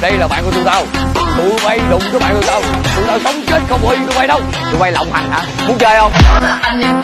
đây là bạn của tụi tao. Tụi bay đụng cái bạn của tao. Tụi tao sống chết không có yên tụi bay đâu. Tụi bay lộng hành hả? Muốn chơi không? Anh